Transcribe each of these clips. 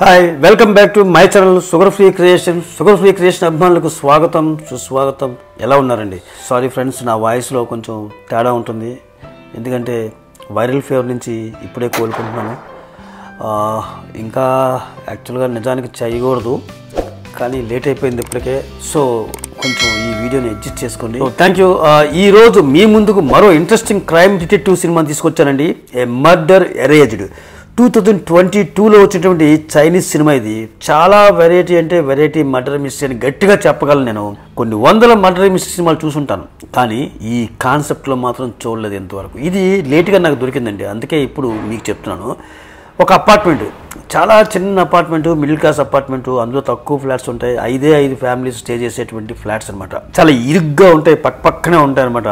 Hi welcome back to my channel sugar free creation sugar free creation అభిమానులకు స్వాగతం సుస్వాగతం ఎలా ఉన్నారండి సారీ ఫ్రెండ్స్ నా వాయిస్లో కొంచెం తేడా ఉంటుంది. ఎందుకంటే వైరల్ ఫీవర్ నుంచి ఇప్పుడే కోలుకుంటున్నాను. ఇంకా యాక్చువల్గా నిజానికి చేయకూడదు. కానీ లేట్ అయిపోయింది ఇప్పటికే. సో కొంచెం ఈ వీడియోని అడ్జస్ట్ చేసుకోండి. థ్యాంక్ యూ ఈ రోజు మీ ముందుకు మరో ఇంట్రెస్టింగ్ క్రైమ్ డిటెక్టివ్ సినిమా తీసుకొచ్చానండి. A murder erased two thousand twenty టూలో వచ్చినటువంటి చైనీస్ సినిమా ఇది. చాలా వెరైటీ అంటే వెరైటీ మర్డర్ మిస్టరీ అని గట్టిగా చెప్పగలను నేను. కొన్ని వందల మర్డర్ మిస్టరీ సినిమాలు చూసుంటాను. కానీ ఈ కాన్సెప్ట్లో మాత్రం చూడలేదు ఎంతవరకు ఇది లేట్గా నాకు దొరికిందండి. అందుకే ఇప్పుడు మీకు చెప్తున్నాను. ఒక అపార్ట్మెంట్ చాలా చిన్న అపార్ట్మెంట్ మిడిల్ క్లాస్ అపార్ట్మెంట్ అందులో తక్కువ ఫ్లాట్స్ ఉంటాయి. ఐదే ఐదు ఫ్యామిలీస్ స్టే చేసేటువంటి ఫ్లాట్స్ అనమాట చాలా ఇరుగ్గా ఉంటాయి. పక్క పక్కనే ఉంటాయి అనమాట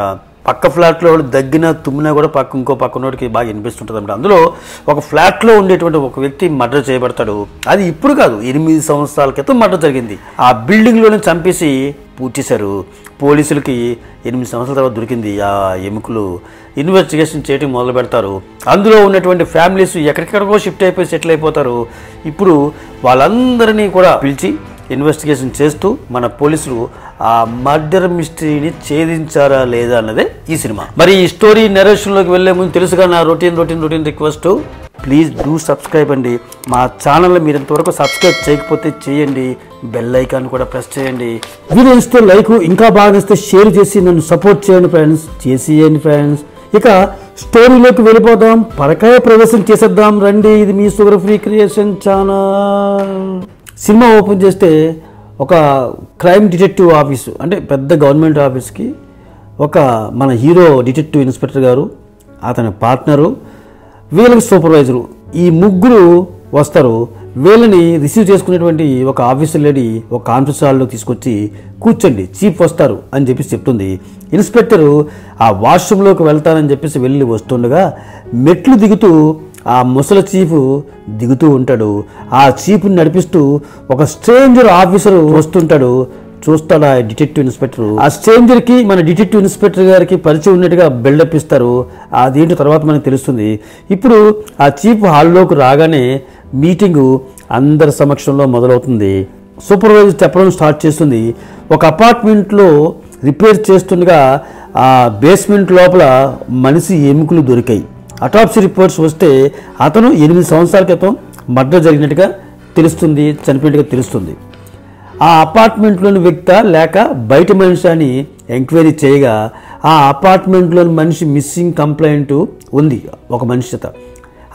పక్క ఫ్లాట్లో దగ్గిన తుమ్మినా కూడా పక్క ఇంకో పక్క ఉన్నోడికి బాగా వినిపిస్తుంటుంది అనమాట అందులో ఒక ఫ్లాట్లో ఉండేటువంటి ఒక వ్యక్తి మర్డర్ చేయబడతాడు. అది ఇప్పుడు కాదు ఎనిమిది సంవత్సరాల క్రితం మర్డర్ జరిగింది. ఆ బిల్డింగ్లోనే చంపేసి పూడ్చేశారు. పోలీసులకి ఎనిమిది సంవత్సరాల తర్వాత దొరికింది ఆ ఎముకలు. ఇన్వెస్టిగేషన్ చేయటం మొదలు పెడతారు. అందులో ఉన్నటువంటి ఫ్యామిలీస్ ఎక్కడికెక్కడికో షిఫ్ట్ అయిపోయి సెటిల్ అయిపోతారు. ఇప్పుడు వాళ్ళందరినీ కూడా పిలిచి ఇన్వెస్టిగేషన్ చేస్తూ మన పోలీసులు ఆ మర్డర్ మిస్టరీని ఛేదించారా లేదా అన్నదే ఈ సినిమా. మరి ఈ స్టోరీ నెరేషన్లోకి వెళ్ళే ముందు తెలుసుగా నా routine routine routine request. Please do subscribe అండి. మా ఛానల్ మీరు ఇంతవరకు సబ్స్క్రైబ్ చేయకపోతే చేయండి. బెల్ ఐకాన్ కూడా ప్రెస్ చేయండి. వీడియో ఇస్తే లైక్ ఇంకా బాగా ఇస్తే షేర్ చేసి నన్ను సపోర్ట్ చేయండి ఫ్రెండ్స్. చేసేయండి ఫ్రెండ్స్. ఇక స్టోరీలోకి వెళ్ళిపోదాం. పరకాయ ప్రవేశం చేసేద్దాం. రండి. ఇది మీ sugar free creation channel. Cinema open చేస్తే ఒక క్రైమ్ డిటెక్టివ్ ఆఫీసు అంటే పెద్ద గవర్నమెంట్ ఆఫీస్కి ఒక మన హీరో డిటెక్టివ్ ఇన్స్పెక్టర్ గారు అతని పార్ట్నరు వీళ్ళకి సూపర్వైజరు ఈ ముగ్గురు వస్తారు. వీళ్ళని రిసీవ్ చేసుకునేటువంటి ఒక ఆఫీసర్ లేడీ ఒక కాన్ఫరెన్స్ హాల్లో తీసుకొచ్చి కూర్చోండి చీఫ్ వస్తారు అని చెప్పేసి చెప్తుంది. ఇన్స్పెక్టరు ఆ వాష్రూమ్లోకి వెళ్తానని చెప్పేసి వెళ్ళి వస్తుండగా మెట్లు దిగుతూ ఆ ముసలి చీఫ్ దిగుతూ ఉంటాడు. ఆ చీఫ్ని నడిపిస్తూ ఒక స్ట్రేంజర్ ఆఫీసర్ వస్తుంటాడు. చూస్తాడు ఆ డిటెక్టివ్ ఇన్స్పెక్టర్? ఆ స్ట్రేంజర్కి మన డిటెక్టివ్ ఇన్స్పెక్టర్ గారికి పరిచయం ఉన్నట్టుగా బిల్డప్ ఇస్తారు. అదేంటి తర్వాత మనకు తెలుస్తుంది. ఇప్పుడు ఆ చీఫ్ హాల్లోకి రాగానే మీటింగు అందరి సమక్షంలో మొదలవుతుంది. సూపర్వైజర్ చెప్పడం స్టార్ట్ చేస్తుంది. ఒక అపార్ట్మెంట్లో రిపేర్ చేస్తుండగా ఆ బేస్మెంట్ లోపల మనిషి ఎముకలు దొరికాయి. అటాప్సీ రిపోర్ట్స్ వస్తే అతను ఎనిమిది సంవత్సరాల క్రితం మర్డర్ జరిగినట్టుగా తెలుస్తుంది చనిపోయినట్టుగా తెలుస్తుంది. ఆ అపార్ట్మెంట్లోని వ్యక్త లేక బయట మనిషి అని ఎంక్వైరీ చేయగా ఆ అపార్ట్మెంట్లోని మనిషి మిస్సింగ్ కంప్లైంట్ ఉంది ఒక మనిషి చేత.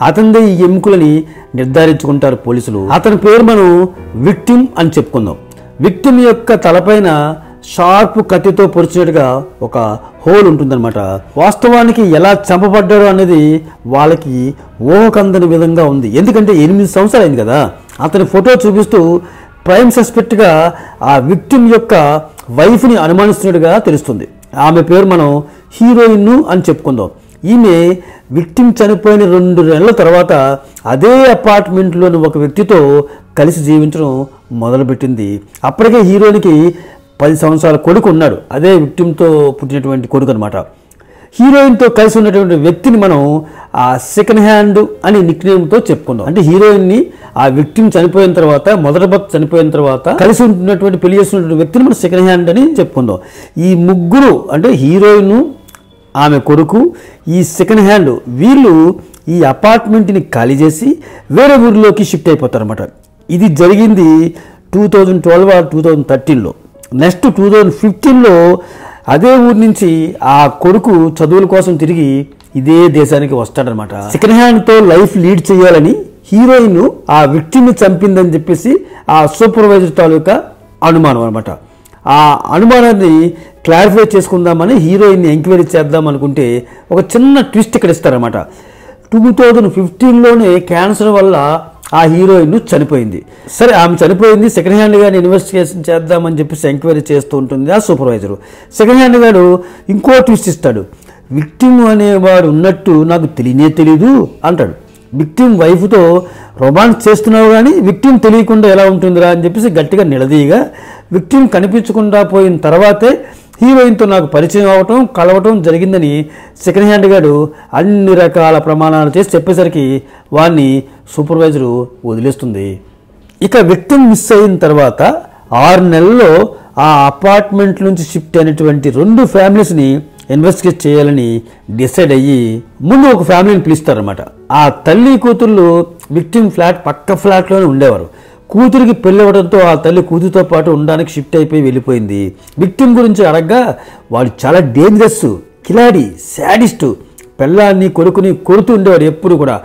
అతనిదే ఈ ఎముకలని నిర్ధారించుకుంటారు పోలీసులు. అతని పేరు మనం విక్టిమ్ అని చెప్పుకుందాం. విక్టిమ్ యొక్క తలపైన షార్ప్ కత్తితో పొడిచినట్టుగా ఒక హోల్ ఉంటుందన్నమాట. వాస్తవానికి ఎలా చంపబడ్డాడు అనేది వాళ్ళకి ఊహకందని విధంగా ఉంది. ఎందుకంటే ఎనిమిది సంవత్సరాలు అయింది కదా. అతని ఫోటో చూపిస్తూ ప్రైమ్ సస్పెక్ట్గా ఆ విక్టిమ్ యొక్క వైఫ్ని అనుమానిస్తున్నట్టుగా తెలుస్తుంది. ఆమె పేరు మనం హీరోయిన్ అని చెప్పుకుందాం. ఈమె విక్టిమ్ చనిపోయిన రెండు నెలల తర్వాత అదే అపార్ట్మెంట్లోని ఒక వ్యక్తితో కలిసి జీవించడం మొదలుపెట్టింది. అప్పటికే హీరోయిన్కి పది సంవత్సరాల కొడుకు ఉన్నాడు. అదే విక్టిమ్తో పుట్టినటువంటి కొడుకు అనమాట హీరోయిన్తో కలిసి ఉన్నటువంటి వ్యక్తిని మనం ఆ సెకండ్ హ్యాండ్ అని నిక్నేమ్తో చెప్పుకుందాం. అంటే హీరోయిన్ని ఆ వ్యక్తిని చనిపోయిన తర్వాత మొదటి భర్త చనిపోయిన తర్వాత కలిసి ఉంటున్నటువంటి పెళ్ళి చేస్తున్నటువంటి వ్యక్తిని మనం సెకండ్ హ్యాండ్ అని చెప్పుకుందాం. ఈ ముగ్గురు అంటే హీరోయిన్ ఆమె కొడుకు ఈ సెకండ్ హ్యాండ్ వీళ్ళు ఈ అపార్ట్మెంట్ని ఖాళీ చేసి వేరే ఊరిలోకి షిఫ్ట్ అయిపోతారన్నమాట. ఇది జరిగింది two thousand twelve or two thousand థర్టీన్లో. Next two thousand ఫిఫ్టీన్లో అదే ఊరి నుంచి ఆ కొడుకు చదువుల కోసం తిరిగి ఇదే దేశానికి వస్తాడనమాట. సెకండ్ హ్యాండ్తో లైఫ్ లీడ్ చేయాలని హీరోయిన్ ఆ విక్టిమ్ని చంపిందని చెప్పేసి ఆ సూపర్వైజర్ తాలూకా అనుమానం అనమాట. ఆ అనుమానాన్ని క్లారిఫై చేసుకుందామని హీరోయిన్ని ఎంక్వైరీ చేద్దాం అనుకుంటే ఒక చిన్న ట్విస్ట్ ఇక్కడ ఇస్తారనమాట. టూ థౌజండ్ ఫిఫ్టీన్లోనే క్యాన్సర్ వల్ల ఆ హీరోయిన్ చనిపోయింది. సరే ఆమె చనిపోయింది. సెకండ్ హ్యాండ్ గాని ఇన్వెస్టిగేషన్ చేద్దామని చెప్పేసి ఎంక్వైరీ చేస్తూ ఉంటుంది ఆ సూపర్వైజరు. సెకండ్ హ్యాండ్ గాడు ఇంకో ట్విస్ట్ ఇస్తాడు. విక్టిమ్ అనేవాడు ఉన్నట్టు నాకు తెలియనే తెలీదు అంటాడు. విక్టిమ్ వైఫ్తో రొమాన్స్ చేస్తున్నావు కానీ విక్టిమ్ తెలియకుండా ఎలా ఉంటుందిరా అని చెప్పేసి గట్టిగా నిలదీయగా విక్టిమ్ కనిపించకుండా పోయిన తర్వాతే హీరోయిన్తో నాకు పరిచయం అవటం కలవటం జరిగిందని సెకండ్ హ్యాండ్ గాడు అన్ని రకాల ప్రమాణాలు చేసి చెప్పేసరికి వాడిని సూపర్వైజరు వదిలేస్తుంది. ఇక వ్యక్తిని మిస్ అయిన తర్వాత ఆరు నెలల్లో ఆ అపార్ట్మెంట్ నుంచి షిఫ్ట్ అయినటువంటి రెండు ఫ్యామిలీస్ని ఇన్వెస్టిగేట్ చేయాలని డిసైడ్ అయ్యి ముందు ఒక ఫ్యామిలీని పిలుస్తారనమాట ఆ తల్లి కూతుళ్ళు విక్టిమ్ ఫ్లాట్ పక్క ఫ్లాట్లోనే ఉండేవారు. కూతురికి పెళ్ళి అవ్వడంతో ఆ తల్లి కూతురుతో పాటు ఉండడానికి షిఫ్ట్ అయిపోయి వెళ్ళిపోయింది. విక్టిమ్ గురించి అడగ్గా వాడు చాలా డేంజరస్ కిలాడి శాడిస్టు పెళ్ళాన్ని కొడుకుని కొడుతూ ఉండేవాడు ఎప్పుడు కూడా.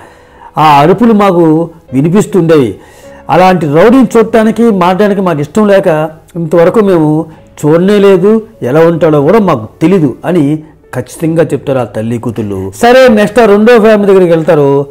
ఆ అరుపులు మాకు వినిపిస్తుండేవి. అలాంటి రౌడీని చూడటానికి మాట్లాడడానికి మాకు ఇష్టం లేక ఇంతవరకు మేము చూడనే లేదు ఎలా ఉంటాడో కూడా మాకు తెలీదు అని ఖచ్చితంగా చెప్తారు ఆ తల్లి కూతుళ్ళు. సరే నెక్స్ట్ రెండో ఫ్యామిలీ దగ్గరికి వెళ్తారు.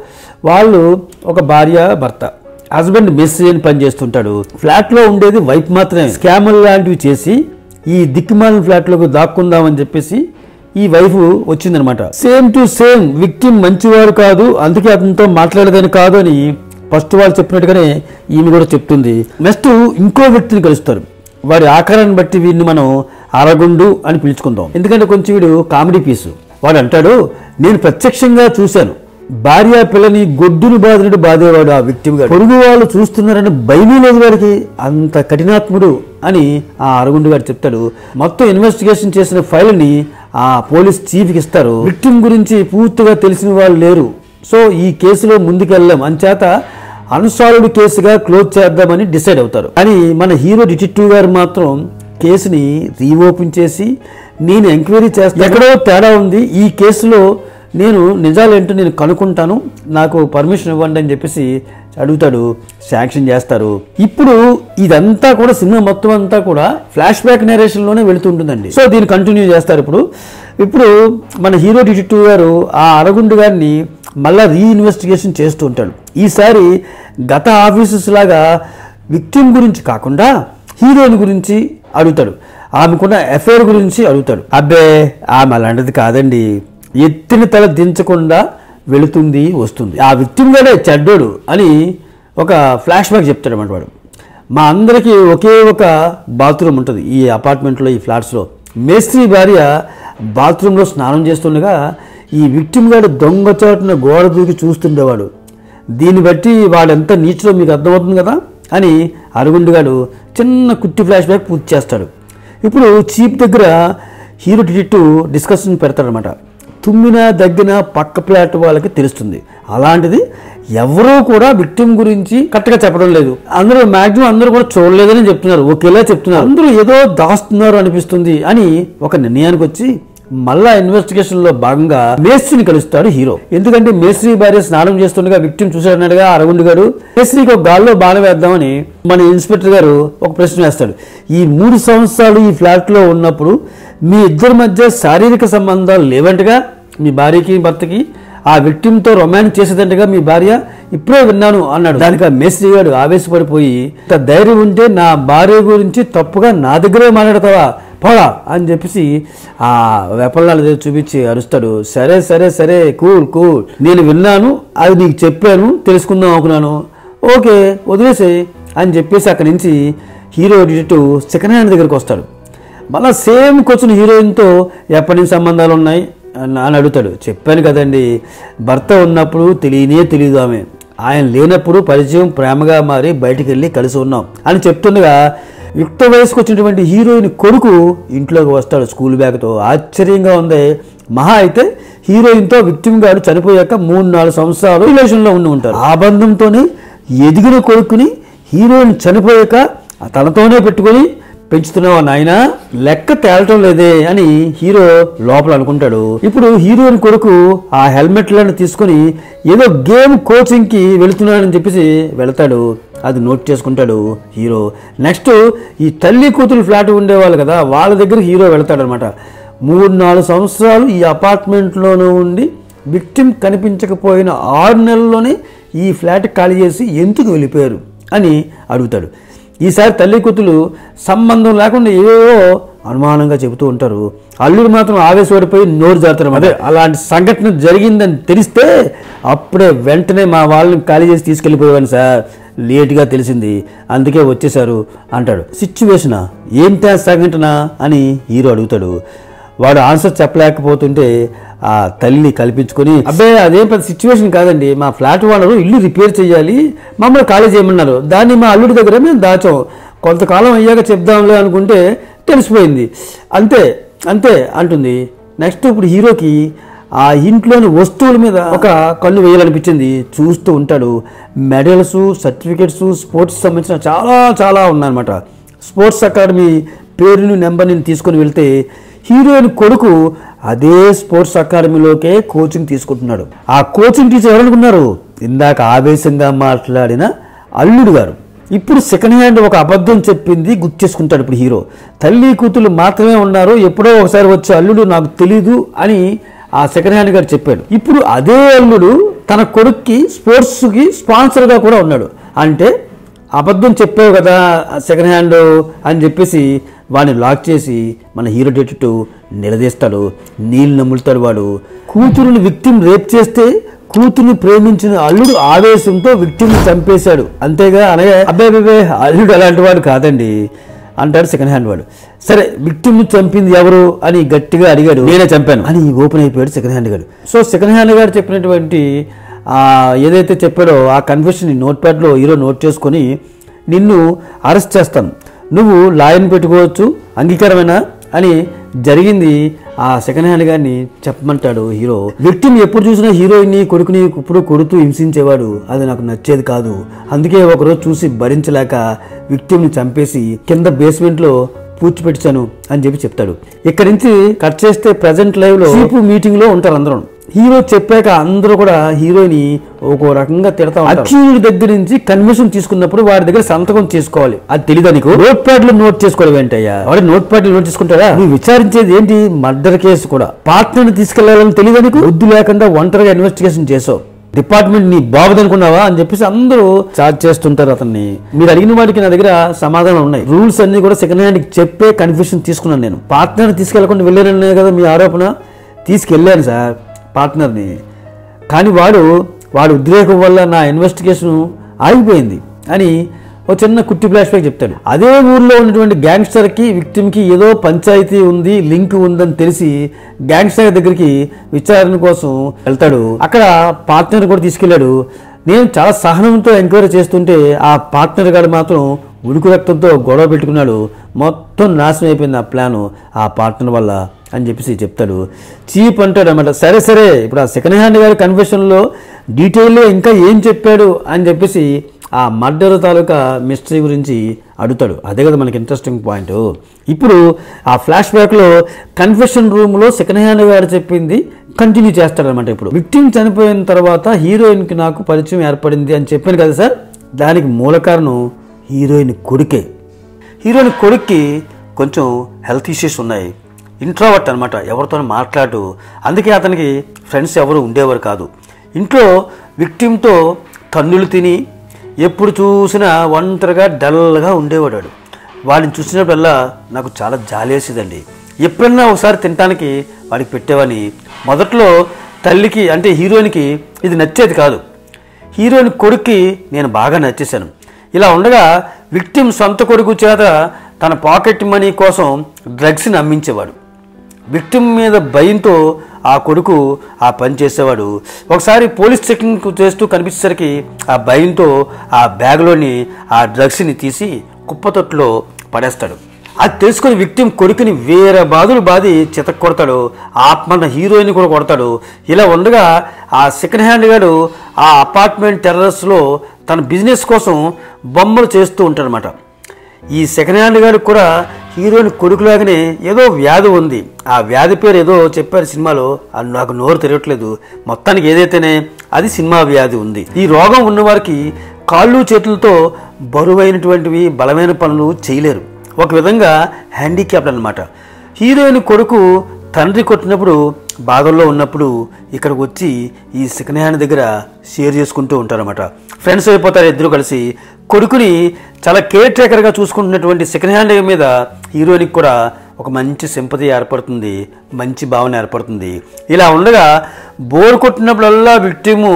వాళ్ళు ఒక భార్య భర్త. హస్బెండ్ మెస్ అని పని చేస్తుంటాడు. ఫ్లాట్లో ఉండేది వైఫ్ మాత్రమే. స్కాములు లాంటివి చేసి ఈ దిక్కుమాలిన ఫ్లాట్లోకి దాక్కుందామని చెప్పేసి ఈ వైఫ్ వచ్చిందనమాట. సేమ్ టు సేమ్ విక్టిమ్ మంచివారు కాదు అందుకే అతనితో మాట్లాడేదని కాదు అని ఫస్ట్ వాళ్ళు చెప్పినట్టుగానే ఈమె కూడా చెప్తుంది. నెక్స్ట్ ఇంకో వ్యక్తిని కలుస్తారు. వారి ఆకారాన్ని బట్టి వీడిని మనం అరగుండు అని పిలుచుకుందాం. ఎందుకంటే కొంచెం వీడు కామెడీ పీసు. వాడు అంటాడు నేను ప్రత్యక్షంగా చూశాను. భార్య పిల్లని గొడ్డును బాధినట్టు బాధేవాడు ఆ వ్యక్తిగా పొరుగు వాళ్ళు చూస్తున్నారని భయమే లేదు వాడికి. అంత కఠినాత్ముడు అని ఆ అరగుండు గారు చెప్తాడు. మొత్తం ఇన్వెస్టిగేషన్ చేసిన ఫైల్ని ఆ పోలీస్ చీఫ్కి ఇస్తారు. విక్టిమ్ గురించి పూర్తిగా తెలిసిన వాళ్ళు లేరు. సో ఈ కేసులో ముందుకెళ్ళాం అంచేత అన్సాల్వ్డ్ కేసుగా క్లోజ్ చేద్దామని డిసైడ్ అవుతారు. కానీ మన హీరో డిటెక్టివ్ గారు మాత్రం కేసుని రీఓపెన్ చేసి నేను ఎంక్వైరీ చేస్తాను. ఎక్కడో తేడా ఉంది. ఈ కేసులో నేను నిజాలేంటో నేను కనుక్కుంటాను నాకు పర్మిషన్ ఇవ్వండి అని చెప్పేసి అడుగుతాడు శాంక్షన్ చేస్తారు. ఇప్పుడు ఇదంతా కూడా సినిమా మొత్తం అంతా కూడా ఫ్లాష్ బ్యాక్ నేరేషన్లోనే వెళుతుంటుందండి. సో దీన్ని కంటిన్యూ చేస్తారు ఇప్పుడు. ఇప్పుడు మన హీరో డిటెక్టివ్ గారు ఆ అరగుండు గారిని మళ్ళీ రీఇన్వెస్టిగేషన్ చేస్తూ ఉంటాడు. ఈసారి గత ఆఫీసెస్ లాగా విక్టిమ్ గురించి కాకుండా హీరోయిన్ గురించి అడుగుతాడు. ఆమెకున్న ఎఫ్ఐఆర్ గురించి అడుగుతాడు. అబ్బే ఆమె అలాంటిది కాదండి. ఎత్తిన తల దించకుండా వెళుతుంది వస్తుంది. ఆ విక్టిమ్ చెడ్డోడు అని ఒక ఫ్లాష్ బ్యాక్ చెప్తాడు అన్నమాట వాడు. మా అందరికీ ఒకే ఒక బాత్రూమ్ ఉంటుంది ఈ అపార్ట్మెంట్లో ఈ ఫ్లాట్స్లో. మేస్త్రి భార్య బాత్రూంలో స్నానం చేస్తుండగా ఈ విక్టిమ్ గారు దొంగచాటున గోడ దూకి చూస్తుండేవాడు. దీన్ని బట్టి వాడెంత నీచులో మీకు అర్థమవుతుంది కదా అని అరగుండుగాడు చిన్న కుట్టి ఫ్లాష్ బ్యాక్ పూర్తి చేస్తాడు. ఇప్పుడు చీప్ దగ్గర హీరో డిటెక్టివ్ డిస్కషన్ పెడతాడనమాట తుమ్మిన దగ్గిన పక్క ప్లాట్ వాళ్ళకి తెలుస్తుంది. అలాంటిది ఎవరూ కూడా విక్టిమ్ గురించి కరెక్ట్గా చెప్పడం లేదు. అందరూ మాక్సిమం అందరూ కూడా చూడలేదని చెప్తున్నారు. ఒకేలా చెప్తున్నారు. అందరూ ఏదో దాస్తున్నారు అనిపిస్తుంది అని ఒక నిర్ణయానికి వచ్చి మళ్ళా ఇన్వెస్టిగేషన్లో భాగంగా మేస్త్రిని కలుస్తాడు హీరో. ఎందుకంటే మేస్త్రి భార్య స్నానం చేస్తుండగా విక్టిమ్ చూశాడన్నాడుగా అరగుండు గారు మేస్త్రికి ఒక గాల్లో బాణ వేద్దామని మన ఇన్స్పెక్టర్ గారు ఒక ప్రశ్న వేస్తాడు. ఈ మూడు సంవత్సరాలు ఈ ఫ్లాట్లో ఉన్నప్పుడు మీ ఇద్దరి మధ్య శారీరక సంబంధాలు లేవంటగా? మీ భార్యకి భర్తకి ఆ విక్టిమ్తో రొమాన్స్ చేసేదంటగా మీ భార్య ఇప్పుడే విన్నాను అన్నాడు. దానికి ఆ మెసేజ్ గారు ఆవేశపడిపోయి ఇంత ధైర్యం ఉంటే నా భార్య గురించి తప్పుగా నా దగ్గరే మాట్లాడతావా? పోడా అని చెప్పేసి ఆ వెపల్లాలు చూపించి అరుస్తాడు. సరే సరే సరే కూల్ కూల్. నేను విన్నాను అది నీకు చెప్పాను తెలుసుకుందాం అనుకున్నాను. ఓకే వదిలేసే అని చెప్పేసి అక్కడి నుంచి హీరో డిటెక్టివ్ సెకండ్ హ్యాండ్ దగ్గరికి వస్తాడు. మళ్ళీ సేమ్ క్వశ్చన్ హీరోయిన్తో ఎప్పటి నుంచి సంబంధాలు ఉన్నాయి? అని అడుగుతాడు. చెప్పాను కదండి భర్త ఉన్నప్పుడు తెలియనే తెలియదు ఆమె. ఆయన లేనప్పుడు పరిచయం ప్రేమగా మారి బయటికి వెళ్ళి కలిసి ఉన్నాం అని చెప్తుండగా యుక్త వయసుకు వచ్చినటువంటి హీరోయిన్ కొడుకు ఇంట్లోకి వస్తాడు స్కూల్ బ్యాగ్తో. ఆశ్చర్యంగా ఉంది. మహా అయితే హీరోయిన్తో విక్టిమ్ గారు చనిపోయాక మూడు నాలుగు సంవత్సరాలు రిలేషన్లో ఉండి ఉంటారు. ఆ బంధంతోనే ఎదిగిన కొడుకుని హీరోయిన్ చనిపోయాక తనతోనే పెట్టుకొని పెంచుతున్నావా నాయన? లెక్క తేలటం లేదే అని హీరో లోపల అనుకుంటాడు. ఇప్పుడు హీరోయిన్ కొడుకు ఆ హెల్మెట్లను తీసుకొని ఏదో గేమ్ కోచింగ్కి వెళుతున్నాడని చెప్పేసి వెళతాడు. అది నోట్ చేసుకుంటాడు హీరో. నెక్స్ట్ ఈ తల్లి కూతురు ఫ్లాట్ ఉండేవాళ్ళు కదా వాళ్ళ దగ్గర హీరో వెళతాడనమాట. మూడు నాలుగు సంవత్సరాలు ఈ అపార్ట్మెంట్లోనూ ఉండి విక్టిమ్ కనిపించకపోయిన ఆరు నెలల్లోనే ఈ ఫ్లాట్ ఖాళీ చేసి ఎందుకు వెళ్ళిపోయారు అని అడుగుతాడు. ఈసారి తల్లి కూతులు సంబంధం లేకుండా ఏవో అనుమానంగా చెబుతూ ఉంటారు. అల్లుడు మాత్రం ఆవేశపడిపోయి నోరు జారుతారు అదే అలాంటి సంఘటన జరిగిందని తెలిస్తే అప్పుడే వెంటనే మా వాళ్ళని ఖాళీ చేసి తీసుకెళ్ళిపోయాను సార్. లేట్గా తెలిసింది. అందుకే వచ్చేశారు అంటాడు. సిచ్యువేషనా ఏంటి ఆ సంఘటన అని హీరో అడుగుతాడు. వాడు ఆన్సర్ చెప్పలేకపోతుంటే ఆ తల్లిని కల్పించుకొని అబ్బాయి అదేం పెద్ద సిచ్యువేషన్ కాదండి. మా ఫ్లాట్ వాళ్ళు ఇల్లు రిపేర్ చేయాలి. మమ్మల్ని ఖాళీ చేయమన్నారు. దాన్ని మా అల్లుడి దగ్గర మేము దాచాం. కొంతకాలం అయ్యాక చెప్దాంలే అనుకుంటే తెలిసిపోయింది. అంతే అంతే అంటుంది. నెక్స్ట్ ఇప్పుడు హీరోకి ఆ ఇంట్లోని వస్తువుల మీద ఒక కళ్ళు వేయాలనిపించింది. చూస్తూ ఉంటాడు. మెడల్స్ సర్టిఫికెట్స్ స్పోర్ట్స్ సంబంధించిన చాలా చాలా ఉన్నాయన్నమాట. స్పోర్ట్స్ అకాడమీ పేరుని నెంబర్ని తీసుకొని వెళ్తే హీరోయిన్ కొడుకు అదే స్పోర్ట్స్ అకాడమీలోకే కోచింగ్ తీసుకుంటున్నాడు. ఆ కోచింగ్ టీచర్ ఎవరనుకున్నారు? ఇందాక ఆవేశంగా మాట్లాడిన అల్లుడు గారు. ఇప్పుడు సెకండ్ హ్యాండ్ ఒక అబద్ధం చెప్పింది గుర్తు చేసుకుంటాడు ఇప్పుడు హీరో. తల్లి కూతురు మాత్రమే ఉన్నారు ఎప్పుడో ఒకసారి వచ్చే అల్లుడు నాకు తెలీదు అని ఆ సెకండ్ హ్యాండ్ గారు చెప్పాడు. ఇప్పుడు అదే అల్లుడు తన కొడుక్కి స్పోర్ట్స్కి స్పాన్సర్గా కూడా ఉన్నాడు. అంటే అబద్ధం చెప్పావు కదా సెకండ్ హ్యాండ్ అని చెప్పేసి వాడిని లాక్ చేసి మన హీరో డిటెక్టివ్ నిలదీస్తాడు. నీళ్ళు నమ్ములుతాడు వాడు. కూతురుని విక్టిమ్ రేప్ చేస్తే కూతుర్ని ప్రేమించిన అల్లుడు ఆవేశంతో విక్టిమ్ని చంపేశాడు. అంతేగా అనగా అబ్బాయి అబ్బాయి అల్లుడు అలాంటి వాడు కాదండి అంటాడు సెకండ్ హ్యాండ్ వాడు. సరే విక్టిమ్ చంపింది ఎవరు అని గట్టిగా అడిగాడు. నేనే చంపాను. అని ఓపెన్ అయిపోయాడు సెకండ్ హ్యాండ్ గారు సో సెకండ్ హ్యాండ్ గారు చెప్పినటువంటి ఆ ఏదైతే చెప్పాడో ఆ కన్ఫెషన్ నోట్ ప్యాడ్లో హీరో నోట్ చేసుకొని నిన్ను అరెస్ట్ చేస్తాను నువ్వు లాయన్ పెట్టుకోవచ్చు అంగీకారమేనా? అని జరిగింది ఆ సెకండ్ హ్యాండ్ గారిని చెప్పమంటాడు హీరో. విక్టిమ్ ఎప్పుడు చూసినా హీరోయిన్ని కొడుకుని ఇప్పుడు కొడుతూ హింసించేవాడు. అది నాకు నచ్చేది కాదు. అందుకే ఒకరోజు చూసి భరించలేక విక్టిమ్ని చంపేసి కింద బేస్మెంట్లో పూడ్చిపెట్టాను అని చెప్పి చెప్తాడు. ఇక్కడి నుంచి కట్ చేస్తే ప్రజెంట్ లైవ్లో లో మీటింగ్లో ఉంటారు అందరం. హీరో చెప్పాక అందరూ కూడా హీరోని ఒక రకంగా తిడతా అక్యూజ్డ్ దగ్గర నుంచి కన్విషన్ తీసుకున్నప్పుడు వాడి దగ్గర సంతకం చేసుకోవాలి. అది తెలియదా నీకు? నోట్ ప్యాడ్లో నోట్ చేసుకోవాలి ఏంటయ్యా? వాడి నోట్ ప్యాడ్లో నోట్ చేసుకుంటారా నువ్వు విచారించేది ఏంటి? మర్డర్ కేసు కూడా. పార్ట్నర్ తీసుకెళ్ళాలని తెలియదా నీకు? బుద్ధి లేకుండా ఒంటరిగా ఇన్వెస్టిగేషన్ చేసావు. డిపార్ట్మెంట్ నీ బాగుదనుకున్నావా అని చెప్పేసి అందరూ చార్జ్ చేస్తుంటారు అతన్ని. మీరు అడిగిన వాడికి నా దగ్గర సమాధానం ఉన్నాయి. రూల్స్ అన్ని కూడా సెకండ్ హ్యాండ్ చెప్పే కన్ఫ్యూషన్ తీసుకున్నాను నేను. పార్ట్నర్ తీసుకెళ్ళకుండా వెళ్ళాననే కదా మీ ఆరోపణ? తీసుకెళ్ళాను సార్ పార్ట్నర్ని కానీ వాడు వాడి ఉద్రేకం వల్ల నా ఇన్వెస్టిగేషన్ ఆగిపోయింది అని ఒక చిన్న కుట్టి ఫ్లాష్ బ్యాక్ చెప్తాడు. అదే ఊర్లో ఉన్నటువంటి గ్యాంగ్స్టర్కి విక్టిమ్కి ఏదో పంచాయతీ ఉంది లింక్ ఉందని తెలిసి గ్యాంగ్స్టర్ దగ్గరికి విచారణ కోసం వెళ్తాడు. అక్కడ పార్ట్నర్ కూడా తీసుకెళ్ళాడు. నేను చాలా సహనంతో ఎంక్వైరీ చేస్తుంటే ఆ పార్ట్నర్ గారు మాత్రం ఉడుకు రక్తంతో గొడవ పెట్టుకున్నాడు. మొత్తం నాశనం అయిపోయింది ఆ ప్లాను ఆ పార్ట్నర్ వల్ల అని చెప్పేసి చెప్తాడు. చీప్ అంటాడు అనమాట సరే సరే ఇప్పుడు ఆ సెకండ్ హ్యాండ్ గారి కన్ఫెషన్లో డీటెయిల్గా ఇంకా ఏం చెప్పాడు అని చెప్పేసి ఆ మర్డర్ తాలూకా మిస్టరీ గురించి అడుగుతాడు. అదే కదా మనకి ఇంట్రెస్టింగ్ పాయింట్ ఇప్పుడు ఆ ఫ్లాష్ బ్యాక్లో కన్ఫెషన్ రూమ్లో సెకండ్ హ్యాండ్ గారు చెప్పింది కంటిన్యూ చేస్తాడనమాట ఇప్పుడు. విక్టిమ్ చనిపోయిన తర్వాత హీరోయిన్కి నాకు పరిచయం ఏర్పడింది అని చెప్పాను కదా సార్. దానికి మూల కారణం హీరోయిన్ కొడుకే. హీరోయిన్ కొడుక్కి కొంచెం హెల్త్ ఇష్యూస్ ఉన్నాయి. ఇంట్రావర్ట్ అనమాట ఎవరితో మాట్లాడు. అందుకే అతనికి ఫ్రెండ్స్ ఎవరు ఉండేవారు కాదు. ఇంట్లో విక్టిమ్తో తన్నులు తిని ఎప్పుడు చూసినా ఒంటరిగా డల్గా ఉండేవాడు వాడు. వాడిని చూసినప్పుడల్లా నాకు చాలా జాలేసేదండి. ఎప్పుడన్నా ఒకసారి తినటానికి వాడికి పెట్టేవాని మొదట్లో తల్లికి అంటే హీరోయిన్కి ఇది నచ్చేది కాదు. హీరోయిన్ కొడుక్కి నేను బాగా నచ్చేశాను. ఇలా ఉండగా విక్టిమ్ సొంత కొడుకు చేత తన పాకెట్ మనీ కోసం డ్రగ్స్ని అమ్మించేవాడు. విక్టిమ్ మీద భయంతో ఆ కొడుకు ఆ పని చేసేవాడు. ఒకసారి పోలీస్ చెకింగ్ చేస్తూ కనిపించేసరికి ఆ భయంతో ఆ బ్యాగ్లోని ఆ డ్రగ్స్ని తీసి కుప్పతొట్లో పడేస్తాడు. అది తెలుసుకుని విక్టిమ్ కొడుకుని వేరే బాధలు బాధి చితక్ కొడతాడు. ఆత్మన్న హీరోయిన్ కూడా కొడతాడు. ఇలా ఉండగా ఆ సెకండ్ హ్యాండ్ గాడు ఆ అపార్ట్మెంట్ టెర్రస్లో తన బిజినెస్ కోసం బొమ్మలు చేస్తూ ఉంటాడనమాట ఈ సెకండ్ హ్యాండ్ గారికి కూడా హీరోయిన్ కొడుకులాగానే ఏదో వ్యాధి ఉంది. ఆ వ్యాధి పేరు ఏదో చెప్పారు సినిమాలో. అది నాకు నోరు తెలియట్లేదు మొత్తానికి ఏదైతేనే అది సినిమా వ్యాధి ఉంది. ఈ రోగం ఉన్నవారికి కాళ్ళు చేతులతో బరువైనటువంటివి బలమైన పనులు చేయలేరు. ఒక విధంగా హ్యాండిక్యాప్డ్ అనమాట హీరోయిన్ కొడుకు తండ్రి కొట్టినప్పుడు బాధల్లో ఉన్నప్పుడు ఇక్కడికి వచ్చి ఈ సెకండ్ హ్యాండ్ దగ్గర షేర్ చేసుకుంటూ ఉంటారన్నమాట. ఫ్రెండ్స్ అయిపోతారు ఇద్దరు కలిసి. కొడుకుని చాలా కేర్ టేకర్గా చూసుకుంటున్నటువంటి సెకండ్ హ్యాండ్ మీద హీరోయిన్కి కూడా ఒక మంచి సింపతి ఏర్పడుతుంది మంచి భావన ఏర్పడుతుంది. ఇలా ఉండగా బోర్ కొట్టినప్పుడల్లా విక్టిము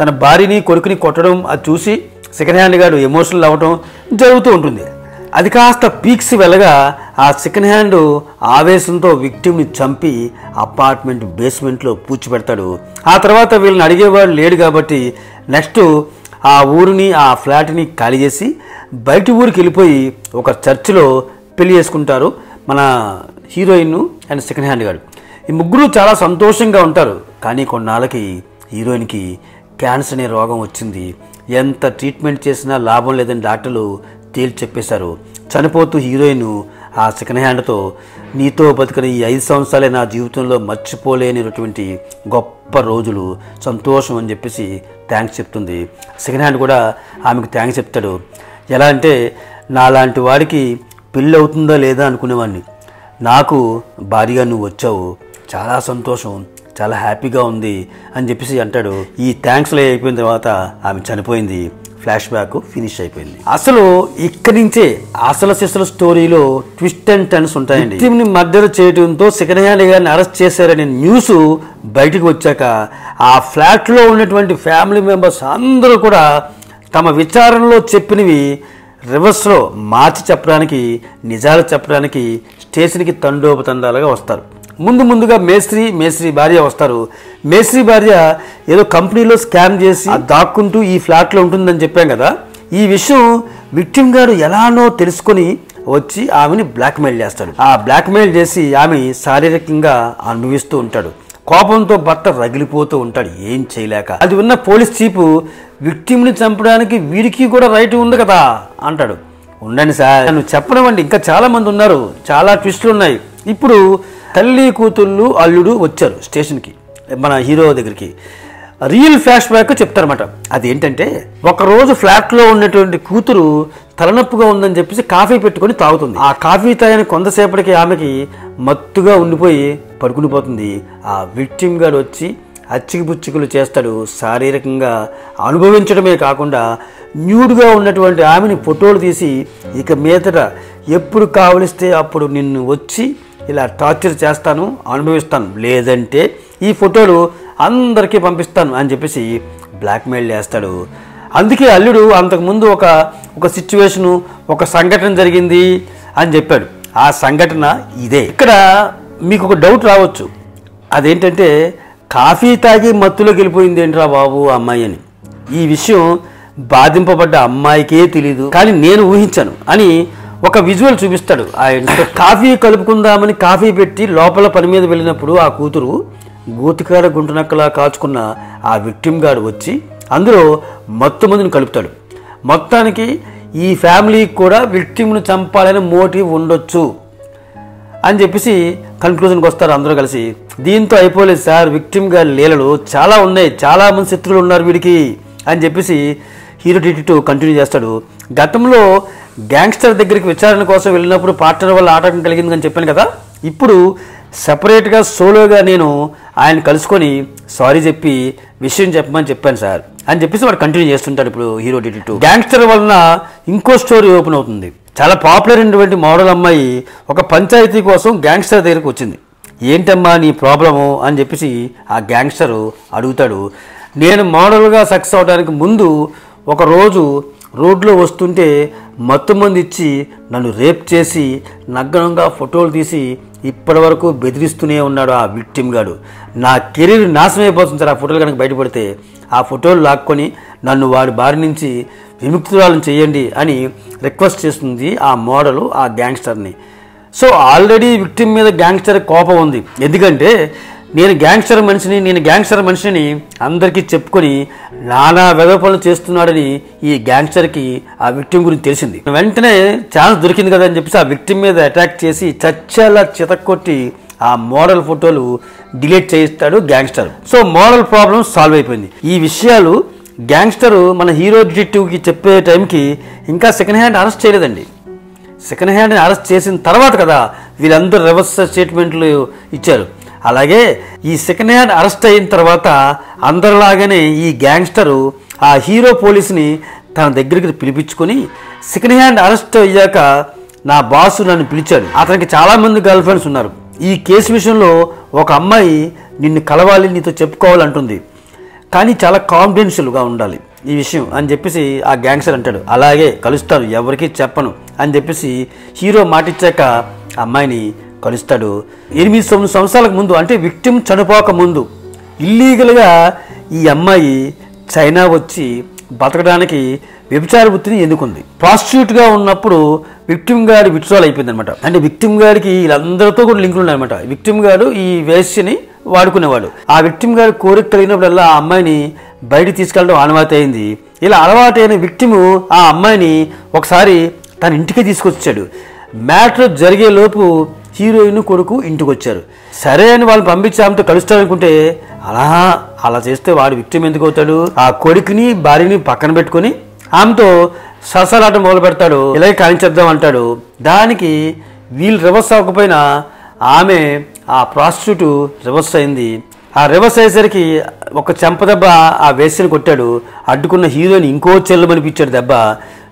తన భార్యని కొడుకుని కొట్టడం అది చూసి సెకండ్ హ్యాండ్ గారు ఎమోషనల్ అవ్వడం జరుగుతూ ఉంటుంది. అది కాస్త పీక్స్ వెళ్ళగా ఆ సెకండ్ హ్యాండ్ ఆవేశంతో విక్టిమ్ని చంపి అపార్ట్మెంట్ బేస్మెంట్లో పూడ్చిపెడతాడు. ఆ తర్వాత వీళ్ళని అడిగేవాడు లేడు కాబట్టి నెక్స్ట్ ఆ ఊరిని ఆ ఫ్లాట్ని ఖాళీ చేసి బయట ఊరికి వెళ్ళిపోయి ఒక చర్చిలో పెళ్ళి చేసుకుంటారు మన హీరోయిన్ అండ్ సెకండ్ హ్యాండ్ గారు ఈ ముగ్గురు చాలా సంతోషంగా ఉంటారు. కానీ కొన్నాళ్ళకి హీరోయిన్కి క్యాన్సర్ అనే రోగం వచ్చింది. ఎంత ట్రీట్మెంట్ చేసినా లాభం లేదని డాక్టర్లు తేల్చి చెప్పేశారు చనిపోతూ హీరోయిన్ ఆ సెకండ్ హ్యాండ్తో నీతో బతికిన ఈ ఐదు సంవత్సరాలే నా జీవితంలో మర్చిపోలేనిటువంటి గొప్ప రోజులు సంతోషం అని చెప్పేసి థ్యాంక్స్ చెప్తుంది. సెకండ్ హ్యాండ్ కూడా ఆమెకు థ్యాంక్స్ చెప్తాడు. ఎలా అంటే నాలాంటి వాడికి పెళ్ళి అవుతుందా లేదా అనుకునేవాడిని. నాకు భారీగా నువ్వు వచ్చావు. చాలా సంతోషం చాలా హ్యాపీగా ఉంది అని చెప్పేసి అంటాడు. ఈ థ్యాంక్స్లో అయిపోయిన తర్వాత ఆమె చనిపోయింది. ఫ్లాష్ బ్యాక్ ఫినిష్ అయిపోయింది. అసలు ఇక్కడి నుంచే అసలు సిసలు స్టోరీలో ట్విస్ట్ అండ్ టర్న్స్ ఉంటాయండి. ని మర్డర్ చేయడంతో సెకండ్ హ్యాండ్ గారిని అరెస్ట్ చేశారనే న్యూస్ బయటకు వచ్చాక ఆ ఫ్లాట్లో ఉన్నటువంటి ఫ్యామిలీ మెంబర్స్ అందరూ కూడా తమ విచారణలో చెప్పినవి రివర్స్లో మార్చి చెప్పడానికి నిజాలు చెప్పడానికి స్టేషన్కి తండోపతండాలుగా వస్తారు. ముందు ముందుగా మేస్త్రి మేస్త్రి భార్య వస్తారు. మేస్త్రి భార్య ఏదో కంపెనీలో స్కామ్ చేసి దాక్కుంటూ ఈ ఫ్లాట్లో ఉంటుందని చెప్పాం కదా. ఈ విషయం విక్టిమ్ గారు ఎలానో తెలుసుకొని వచ్చి ఆమెని బ్లాక్మెయిల్ చేస్తాడు. ఆ బ్లాక్మెయిల్ చేసి ఆమె శారీరకంగా అనుభవిస్తూ ఉంటాడు. కోపంతో భర్త రగిలిపోతూ ఉంటాడు. ఏం చేయలేక. అది ఉన్న పోలీస్ చీపు విక్టిమ్ని చంపడానికి వీడికి కూడా రైట్ ఉంది కదా అంటాడు. ఉండండి సార్. నన్ను చెప్పనివ్వండి ఇంకా చాలామంది ఉన్నారు. చాలా ట్విస్టులు ఉన్నాయి. ఇప్పుడు తల్లి కూతుళ్ళు అల్లుడు వచ్చారు స్టేషన్కి మన హీరో దగ్గరికి. రియల్ ఫ్లాష్ బ్యాక్ చెప్తారన్నమాట. అదేంటంటే ఒకరోజు ఫ్లాట్లో ఉన్నటువంటి కూతురు తలనొప్పిగా ఉందని చెప్పేసి కాఫీ పెట్టుకొని తాగుతుంది. ఆ కాఫీ తాగిన కొంతసేపటికి ఆమెకి మత్తుగా ఉండిపోయి పడుకునిపోతుంది ఆ విక్టిమ్ గారు వచ్చి అచ్చికిపుచ్చికులు చేస్తాడు. శారీరకంగా అనుభవించడమే కాకుండా న్యూడ్గా ఉన్నటువంటి ఆమెని ఫోటోలు తీసి ఇక మీదట ఎప్పుడు కావలిస్తే అప్పుడు నిన్ను వచ్చి ఇలా టార్చర్ చేస్తాను అనుభవిస్తాను. లేదంటే ఈ ఫోటోలు అందరికీ పంపిస్తాను అని చెప్పేసి బ్లాక్మెయిల్ చేస్తాడు. అందుకే అల్లుడు అంతకుముందు ఒక ఒక సిచ్యువేషను ఒక సంఘటన జరిగింది అని చెప్పాడు. ఆ సంఘటన ఇదే. ఇక్కడ మీకు ఒక డౌట్ రావచ్చు. అదేంటంటే కాఫీ తాగి మత్తులో గెలిపోయింది ఏంట్రా బాబు ఆ అమ్మాయి అని. ఈ విషయం బాధింపబడ్డ అమ్మాయికే తెలీదు. కానీ నేను ఊహించాను అని ఒక విజువల్ చూపిస్తాడు ఆయన కాఫీ కలుపుకుందామని కాఫీ పెట్టి లోపల పని మీద వెళ్ళినప్పుడు ఆ కూతురు గూతికార గుంటనక్కలా కాచుకున్న ఆ విక్టిమ్ గాడు వచ్చి అందులో మత్తు మందిని కలుపుతాడు. మొత్తానికి ఈ ఫ్యామిలీకి కూడా విక్టిమ్ను చంపాలనే మోటివ్ ఉండొచ్చు అని చెప్పేసి కన్క్లూజన్కి వస్తారు అందరూ కలిసి. దీంతో అయిపోలేదు సార్ విక్టిమ్ గారి లీలలు చాలా ఉన్నాయి చాలామంది శత్రువులు ఉన్నారు వీడికి అని చెప్పేసి హీరో డిటెక్టివ్ కంటిన్యూ చేస్తాడు. గతంలో గ్యాంగ్స్టర్ దగ్గరికి విచారణ కోసం వెళ్ళినప్పుడు పార్ట్నర్ వల్ల ఆటంకం కలిగిందని చెప్పాను కదా? ఇప్పుడు సపరేట్గా సోలోగా నేను ఆయన కలుసుకొని సారీ చెప్పి విషయం చెప్పమని చెప్పాను సార్. అని చెప్పేసి వాడు కంటిన్యూ చేస్తుంటాడు ఇప్పుడు హీరో డిటెక్టివ్ గ్యాంగ్స్టర్ వలన ఇంకో స్టోరీ ఓపెన్ అవుతుంది. చాలా పాపులర్ అయినటువంటి మోడల్ అమ్మాయి ఒక పంచాయతీ కోసం గ్యాంగ్స్టర్ దగ్గరికి వచ్చింది. ఏంటమ్మా నీ ప్రాబ్లము? అని చెప్పేసి ఆ గ్యాంగ్స్టర్ అడుగుతాడు. నేను మోడల్గా సక్సెస్ అవడానికి ముందు ఒక రోజు రోడ్లో వస్తుంటే మత్తు మంది ఇచ్చి నన్ను రేప్ చేసి నగ్నంగా ఫోటోలు తీసి ఇప్పటి వరకు బెదిరిస్తూనే ఉన్నాడు ఆ విక్టిమ్ గాడు. నా కెరీర్ నాశనం అయిపోతుంది సార్ ఆ ఫోటోలు కనుక బయటపడితే. ఆ ఫోటోలు లాక్కొని నన్ను వాడి బారి నుంచి విముక్తురాలను చేయండి అని రిక్వెస్ట్ చేస్తుంది ఆ మోడలు ఆ గ్యాంగ్స్టర్ని. సో ఆల్రెడీ విక్టిమ్ మీద గ్యాంగ్స్టర్ కోపం ఉంది. ఎందుకంటే నేను గ్యాంగ్స్టర్ మనిషిని నేను గ్యాంగ్స్టర్ మనిషిని అందరికీ చెప్పుకొని నానా వెధవ చేస్తున్నాడని ఈ గ్యాంగ్స్టర్కి ఆ విక్టిమ్ గురించి తెలిసింది. వెంటనే ఛాన్స్ దొరికింది కదా అని చెప్పేసి ఆ విక్టిమ్ మీద అటాక్ చేసి చచ్చేలా చితక్కొట్టి ఆ మోడల్ ఫోటోలు డిలీట్ చేయిస్తాడు gangster. So model problem solve అయిపోయింది. ఈ విషయాలు గ్యాంగ్స్టర్ మన హీరో డిటెక్టివ్కి చెప్పే టైంకి ఇంకా సెకండ్ హ్యాండ్ అరెస్ట్ చేయలేదండి. సెకండ్ హ్యాండ్ని అరెస్ట్ చేసిన తర్వాత కదా వీళ్ళందరూ రివర్స్ స్టేట్మెంట్లు ఇచ్చారు. అలాగే ఈ సెకండ్ హ్యాండ్ అరెస్ట్ అయిన తర్వాత అందరిలాగానే ఈ గ్యాంగ్స్టరు ఆ హీరో పోలీస్ని తన దగ్గరికి పిలిపించుకొని సెకండ్ హ్యాండ్ అరెస్ట్ అయ్యాక నా బాసు నన్ను పిలిచాడు. అతనికి చాలామంది గర్ల్ ఫ్రెండ్స్ ఉన్నారు. ఈ కేసు విషయంలో ఒక అమ్మాయి నిన్ను కలవాలి నీతో చెప్పుకోవాలంటుంది. కానీ చాలా కాన్ఫిడెన్షియల్గా ఉండాలి ఈ విషయం అని చెప్పేసి ఆ గ్యాంగ్స్టర్ అంటాడు. అలాగే కలుస్తాను ఎవరికీ చెప్పను అని చెప్పేసి హీరో మాటిచ్చాక ఆ అమ్మాయిని కలుస్తాడు. ఎనిమిది తొమ్మిది సంవత్సరాలకు ముందు అంటే విక్టిమ్ చనిపోక ముందు ఇల్లీగల్గా ఈ అమ్మాయి చైనా వచ్చి బతకడానికి వ్యభిచార వృత్తిని ఎన్నుకుంది. ప్రాస్టిట్యూట్గా ఉన్నప్పుడు విక్టిమ్ గారి విత్డ్రాల్ అయిపోయింది అనమాట అంటే విక్టిమ్ గారికి వీళ్ళందరితో కూడా లింకులు ఉన్నాయన్నమాట. విక్టిమ్ గారు ఈ వేస్యని వాడుకునేవాడు. ఆ విక్టిమ్ గారి కోరిక కలిగినప్పుడల్లా ఆ అమ్మాయిని బయటికి తీసుకెళ్ళడం ఆనవాతి అయింది. ఇలా అలవాటైన విక్టిము ఆ అమ్మాయిని ఒకసారి తన ఇంటికి తీసుకొచ్చాడు. మ్యాటర్ జరిగే లోపు హీరోయిన్ కొడుకు ఇంటికి వచ్చారు సరే అని వాళ్ళు పంపించి ఆమెతో కలుస్తారనుకుంటే అలా అలా చేస్తే వాడు విక్టిమ్ ఎందుకు అవుతాడు ఆ కొడుకుని భార్యని పక్కన పెట్టుకొని ఆమెతో ససలాట మొదలు పెడతాడు ఇలాగే కానిచేద్దాం అంటాడు. దానికి వీళ్ళు రివర్స్ అవ్వకపోయినా ఆమె ఆ ప్రాస్టిట్యూట్ రివర్స్ అయింది. ఆ రివర్స్ అయ్యేసరికి ఒక చెంప దెబ్బ ఆ వేసిని కొట్టాడు. అడ్డుకున్న హీరోని ఇంకో చెల్లమనిపించాడు దెబ్బ.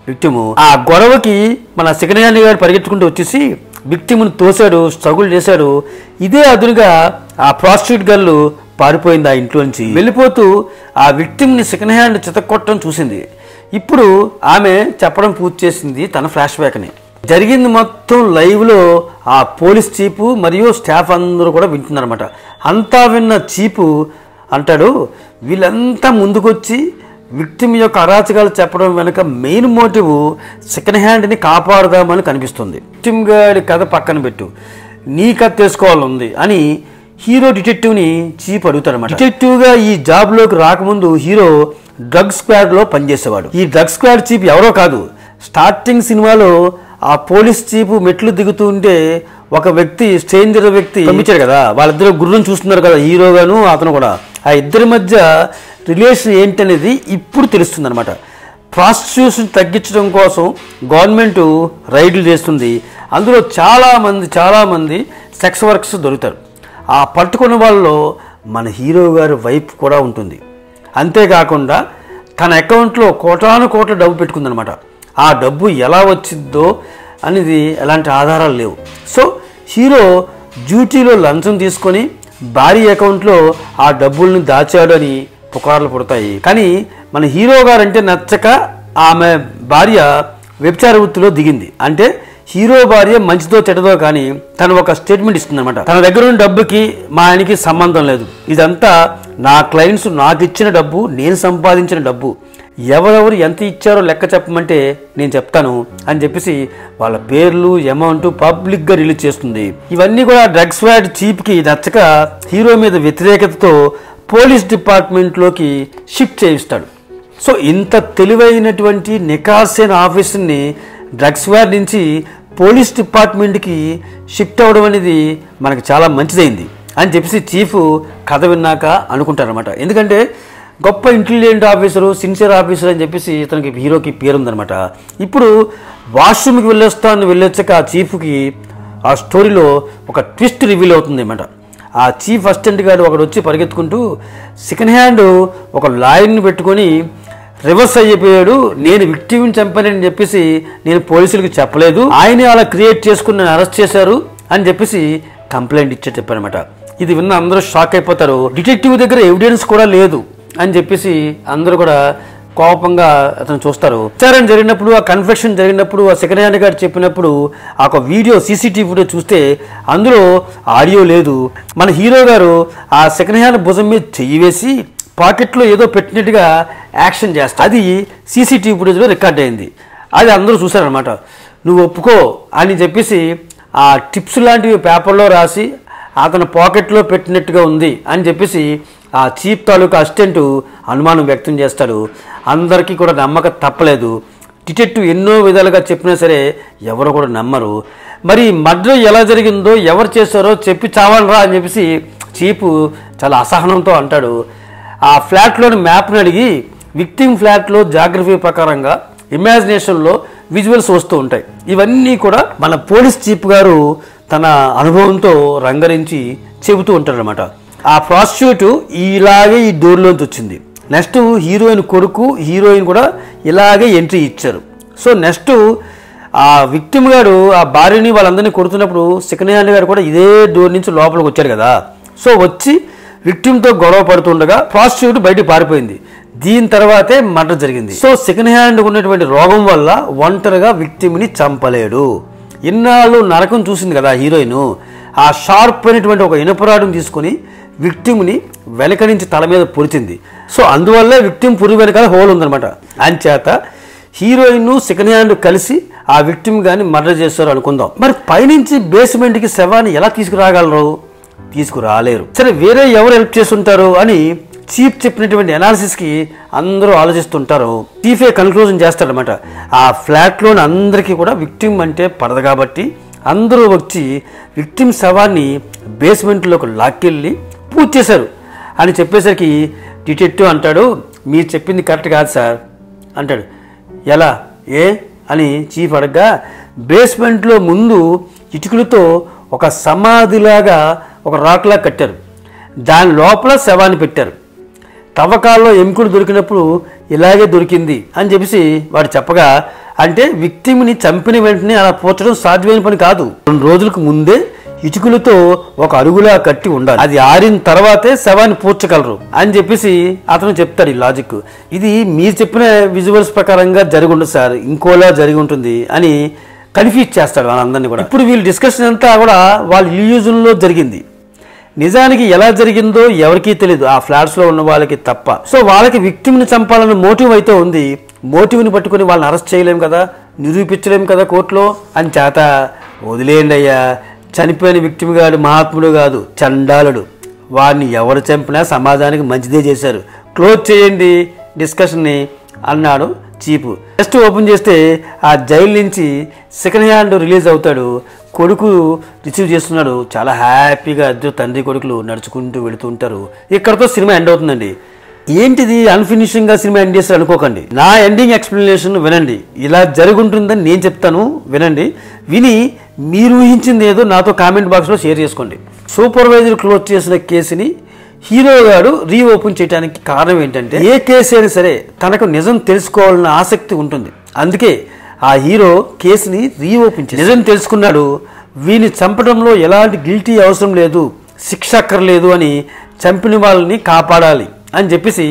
విక్టిము ఆ గొడవకి మన సికనయాని గారు పరిగెత్తుకుంటూ వచ్చేసి విక్టిమ్ను తోశాడు స్ట్రగుల్ చేశాడు. ఇదే అదునుగా ఆ ప్రాస్టిట్యూట్ గర్ల్ పారిపోయింది ఆ ఇంట్లోంచి వెళ్ళిపోతూ ఆ విక్టిమ్ని సెకండ్ హ్యాండ్ చితక్కొట్టడం చూసింది. ఇప్పుడు ఆమె చెప్పడం పూర్తి చేసింది తన ఫ్లాష్ బ్యాక్ని. జరిగింది మొత్తం లైవ్లో ఆ పోలీస్ చీపు మరియు స్టాఫ్ అందరూ కూడా వింటున్నారన్నమాట. అంతా విన్న చీపు అంటాడు వీళ్ళంతా ముందుకొచ్చి విక్టిమ్ యొక్క అరాచకాలు చెప్పడం వెనుక మెయిన్ మోటివ్ సెకండ్ హ్యాండ్ని కాపాడుదామని కనిపిస్తుంది. విక్టిమ్ గారి కథ పక్కన పెట్టు. నీ కథ తెలుసుకోవాలని ఉంది అని హీరో డిటెక్టివ్ని చీప్ అడుగుతాడనమాట డిటెక్టివ్గా ఈ జాబ్లోకి రాకముందు హీరో డ్రగ్ స్క్వాడ్లో పనిచేసేవాడు. ఈ డ్రగ్ స్క్వాడ్ చీప్ ఎవరో కాదు. స్టార్టింగ్ సినిమాలో ఆ పోలీస్ చీపు మెట్లు దిగుతూ ఉంటే ఒక వ్యక్తి స్ట్రేంజర్ వ్యక్తి పంపించాడు కదా. వాళ్ళిద్దరు గుర్రం చూస్తున్నారు కదా హీరోగాను అతను కూడా. ఆ ఇద్దరి మధ్య రిలేషన్ ఏంటనేది ఇప్పుడు తెలుస్తుంది అనమాట ప్రాస్టిట్యూషన్ తగ్గించడం కోసం గవర్నమెంట్ రైడ్లు చేస్తుంది. అందులో చాలామంది చాలామంది సెక్స్ వర్క్స్ దొరుకుతారు. ఆ పట్టుకున్న వాళ్ళలో మన హీరో గారి వైపు కూడా ఉంటుంది. అంతేకాకుండా తన అకౌంట్లో కోటాను కోట్ల డబ్బు పెట్టుకుందనమాట ఆ డబ్బు ఎలా వచ్చిందో అనేది ఎలాంటి ఆధారాలు లేవు. సో హీరో డ్యూటీలో లంచం తీసుకొని భారీ అకౌంట్లో ఆ డబ్బుల్ని దాచాడు అని పుకార్లు పుడతాయి. కానీ మన హీరో గారంటే నచ్చక ఆమె భార్య వ్యభిచార వృత్తిలో దిగింది. అంటే హీరో భార్య మంచిదో చెడ్డదో కానీ తను ఒక స్టేట్మెంట్ ఇస్తుందన్నమాట. తన దగ్గర ఉన్న డబ్బుకి మా ఆయనకి సంబంధం లేదు. ఇదంతా నా క్లయింట్స్ నాకు ఇచ్చిన డబ్బు నేను సంపాదించిన డబ్బు. ఎవరెవరు ఎంత ఇచ్చారో లెక్క చెప్పమంటే నేను చెప్తాను అని చెప్పేసి వాళ్ళ పేర్లు అమౌంట్ పబ్లిక్గా రిలీజ్ చేస్తుంది. ఇవన్నీ కూడా డ్రగ్స్ వ్యాడ్ చీప్కి నచ్చక హీరో మీద వ్యతిరేకతతో పోలీస్ డిపార్ట్మెంట్లోకి షిఫ్ట్ చేయిస్తాడు. సో ఇంత తెలివైనటువంటి నికాసైన ఆఫీసుని డ్రగ్స్ వ్యాడ్ నుంచి పోలీస్ డిపార్ట్మెంట్కి షిఫ్ట్ అవ్వడం అనేది మనకు చాలా మంచిదైంది అని చెప్పేసి చీఫ్ కథ విన్నాక అనుకుంటారనమాట ఎందుకంటే గొప్ప ఇంటెలిజెంట్ ఆఫీసరు సిన్సియర్ ఆఫీసర్ అని చెప్పేసి ఇతనికి హీరోకి పేరుందనమాట ఇప్పుడు వాష్రూమ్కి వెళ్ళొస్తాను వెళ్ళొచ్చాక ఆ చీఫ్కి ఆ స్టోరీలో ఒక ట్విస్ట్ రివీల్ అవుతుంది అనమాట ఆ చీఫ్ అసిస్టెంట్ గారు ఒకడు వచ్చి పరిగెత్తుకుంటూ సెకండ్ హ్యాండ్ ఒక లాయర్ని పెట్టుకొని రివర్స్ అయిపోయాడు నేను విక్టిమ్ని చంపానని చెప్పేసి నేను పోలీసులకు చెప్పలేదు ఆయనే అలా క్రియేట్ చేసుకుని నన్ను అరెస్ట్ చేశారు అని చెప్పేసి కంప్లైంట్ ఇచ్చే చెప్పానమాట ఇది విన్న అందరూ షాక్ అయిపోతారు. డిటెక్టివ్ దగ్గర ఎవిడెన్స్ కూడా లేదు. అని చెప్పేసి అందరూ కూడా కోపంగా అతను చూస్తారు. విచారణ జరిగినప్పుడు ఆ కన్ఫెక్షన్ జరిగినప్పుడు ఆ సెకండ్ హ్యాండ్ గారు చెప్పినప్పుడు ఆ ఒక వీడియో సీసీటీవీ ఫుటేజ్ చూస్తే అందులో ఆడియో లేదు. మన హీరో గారు ఆ సెకండ్ హ్యాండ్ భుజం మీద చెయ్యి వేసి పాకెట్లో ఏదో పెట్టినట్టుగా యాక్షన్ చేస్తా అది సీసీటీవీ ఫుటేజ్లో రికార్డ్ అయింది. అది అందరూ చూశారనమాట నువ్వు ఒప్పుకో అని చెప్పేసి ఆ టిప్స్ లాంటివి పేపర్లో రాసి అతను పాకెట్లో పెట్టినట్టుగా ఉంది అని చెప్పేసి ఆ చీఫ్ తాలూకా అసిస్టెంట్ అనుమానం వ్యక్తం చేస్తాడు. అందరికీ కూడా నమ్మక తప్పలేదు. టికెట్టు ఎన్నో విధాలుగా చెప్పినా సరే ఎవరు కూడా నమ్మరు. మరి మర్డర్ ఎలా జరిగిందో ఎవరు చేశారో చెప్పి చావాలరా అని చెప్పేసి చీపు చాలా అసహనంతో అంటాడు. ఆ ఫ్లాట్లోని మ్యాప్ని అడిగి విక్టిమ్ ఫ్లాట్లో జాగ్రఫీ ప్రకారంగా ఇమాజినేషన్లో విజువల్స్ వస్తూ ఉంటాయి. ఇవన్నీ కూడా మన పోలీస్ చీఫ్ గారు తన అనుభవంతో రంగరించి చెబుతూ ఉంటారనమాట ఆ ప్రాస్టిట్యూట్ ఇలాగే ఈ డోర్లోంచి వచ్చింది. నెక్స్ట్ హీరోయిన్ కొడుకు హీరోయిన్ కూడా ఇలాగే ఎంట్రీ ఇచ్చారు. సో నెక్స్ట్ ఆ విక్టిమ్ గారు ఆ భార్యని వాళ్ళందరినీ కొడుతున్నప్పుడు సెకండ్ హ్యాండ్ గారు కూడా ఇదే డోర్ నుంచి లోపలికి వచ్చారు కదా. సో వచ్చి విక్టిమ్తో గొడవ పడుతుండగా ప్రాస్టిట్యూట్ బయటికి పారిపోయింది. దీని తర్వాతే మర్డర్ జరిగింది. సో సెకండ్ హ్యాండ్ ఉన్నటువంటి రోగం వల్ల ఒంటరిగా విక్టిమ్ని చంపలేడు. ఇన్నాళ్ళు నరకం చూసింది కదా హీరోయిన్. ఆ షార్ప్ అయినటువంటి ఒక ఇనుపరాడుని తీసుకొని విక్టిమ్ని వెనక నుంచి తల మీద పొడిచింది. సో అందువల్ల విక్టిమ్ పురుగు వెనకాల హోల్ ఉందనమాట అంచేత హీరోయిన్ సెకండ్ హ్యాండ్ కలిసి ఆ విక్టిమ్ కానీ మర్డర్ చేస్తారు అనుకుందాం. మరి పైనుంచి బేస్మెంట్కి శవాన్ని ఎలా తీసుకురాగలరు? తీసుకురాలేరు. సరే వేరే ఎవరు హెల్ప్ చేస్తుంటారు అని చీఫ్ చెప్పినటువంటి అనాలిసిస్కి అందరూ ఆలోచిస్తుంటారు. చీఫే కన్క్లూజన్ చేస్తాడనమాట ఆ ఫ్లాట్లోని అందరికీ కూడా విక్టిమ్ అంటే పడదు కాబట్టి అందరూ వచ్చి విక్టిమ్ శవాన్ని బేస్మెంట్లోకి లాక్కెళ్ళి పూజ చేశారు. అని చెప్పేసరికి డిటెక్టివ్ అంటాడు మీరు చెప్పింది కరెక్ట్ కాదు సార్ అంటాడు. ఎలా? ఏ? అని చీఫ్ అడగ్గా బేస్మెంట్లో ముందు ఇటుకలతో ఒక సమాధిలాగా ఒక రాక్లా కట్టారు. దాని లోపల శవాన్ని పెట్టారు. తవ్వకాల్లో ఎముకలు దొరికినప్పుడు ఇలాగే దొరికింది అని చెప్పేసి వాడు చెప్పగా అంటే విక్టిమ్ని చంపిన వెంటనే అలా పోర్చడం సాధ్యమైన పని కాదు. రెండు రోజులకు ముందే ఇటుకలతో ఒక అరుగులా కట్టి ఉండాలి. అది ఆరిన తర్వాతే శవాన్ని పూడ్చగలరు అని చెప్పేసి అతను చెప్తాడు ఈ లాజిక్. ఇది మీరు చెప్పిన విజువల్స్ ప్రకారంగా జరిగి ఉండదు సార్ ఇంకోలా జరిగి ఉంటుంది అని కన్ఫ్యూజ్ చేస్తాడు వాళ్ళందరినీ కూడా. ఇప్పుడు వీళ్ళ డిస్కషన్ అంతా కూడా వాళ్ళ ఇల్యూజన్లో జరిగింది. నిజానికి ఎలా జరిగిందో ఎవరికీ తెలియదు ఆ ఫ్లాట్స్లో ఉన్న వాళ్ళకి తప్ప. సో వాళ్ళకి విక్టిమ్ని చంపాలన్న మోటివ్ అయితే ఉంది. మోటివ్ని పట్టుకొని వాళ్ళని అరెస్ట్ చేయలేం కదా నిరూపించలేం కదా కోర్టులో అని చేత వదిలేయండి అయ్యా చనిపోయిన విక్టిమ్ గాడు మహాత్ముడు కాదు చండాలుడు. వాడిని ఎవరు చంపినా సమాజానికి మంచిదే చేశారు. క్లోజ్ చేయండి డిస్కషన్ని అన్నాడు చీపు. జస్ట్ ఓపెన్ చేస్తే ఆ జైలు నుంచి సెకండ్ హ్యాండ్ రిలీజ్ అవుతాడు. కొడుకు రిసీవ్ చేస్తున్నాడు. చాలా హ్యాపీగా ఇద్దరు తండ్రి కొడుకులు నడుచుకుంటూ వెళుతుంటారు. ఇక్కడతో సినిమా ఎండ్ అవుతుందండి. ఏంటిది అన్ఫినిషింగ్గా సినిమా ఎండ్ చేస్తారు అనుకోకండి. నా ఎండింగ్ ఎక్స్ప్లెనేషన్ వినండి. ఇలా జరుగుంటుందని నేను చెప్తాను. వినండి. విని మీరు ఊహించింది ఏదో నాతో కామెంట్ బాక్స్లో షేర్ చేసుకోండి. సూపర్వైజర్ క్లోజ్ చేసిన కేసుని హీరో గారు రీఓపెన్ చేయడానికి కారణం ఏంటంటే ఏ కేసు అయినా సరే తనకు నిజం తెలుసుకోవాలన్న ఆసక్తి ఉంటుంది. అందుకే ఆ హీరో కేసుని రీఓపెన్ చేసి నిజం తెలుసుకున్నాడు వీని చంపడంలో ఎలాంటి గిల్టీ అవసరం లేదు శిక్ష అక్కర్లేదు అని చంపిన వాళ్ళని కాపాడాలి అని చెప్పేసి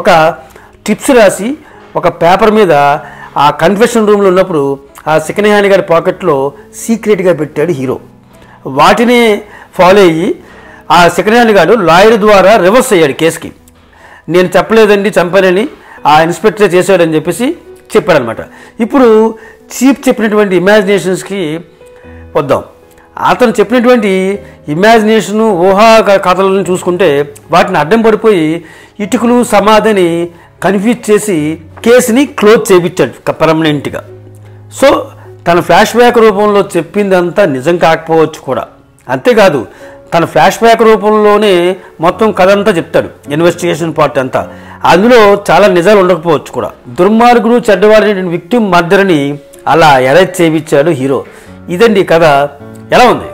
ఒక టిప్స్ రాసి ఒక పేపర్ మీద ఆ కన్ఫెషన్ రూమ్లో ఉన్నప్పుడు ఆ సెకండ్ హ్యాండ్ గారి పాకెట్లో సీక్రెట్గా పెట్టాడు హీరో. వాటినే ఫాలో అయ్యి ఆ సెకండ్ హ్యాండ్ గారు లాయర్ ద్వారా రివర్స్ అయ్యాడు కేసుకి. నేను చెప్పలేదండి చంపానని ఆ ఇన్స్పెక్టర్ చేశాడని చెప్పేసి చెప్పాడనమాట. ఇప్పుడు చీప్ చెప్పినటువంటి ఇమాజినేషన్స్కి వద్దాం. అతను చెప్పినటువంటి ఇమాజినేషన్ ఊహా కథలను చూసుకుంటే వాటిని అడ్డం పడిపోయి ఇటుకలు సమాధిని కన్ఫ్యూజ్ చేసి కేసుని క్లోజ్ చేయించాడు పర్మనెంట్గా సో తన ఫ్లాష్ బ్యాక్ రూపంలో చెప్పిందంతా నిజం కాకపోవచ్చు కూడా. అంతేకాదు తన ఫ్లాష్ బ్యాక్ రూపంలోనే మొత్తం కథ అంతా చెప్తాడు ఇన్వెస్టిగేషన్ పార్ట్ అంతా. అందులో చాలా నిజాలు ఉండకపోవచ్చు కూడా. దుర్మార్గుడు చెడ్డవాడిన విక్టిమ్ మర్డర్ని అలా ఎరేజ్ చేయించాడు హీరో. ఇదండి కథ. ఎలా ఉంది?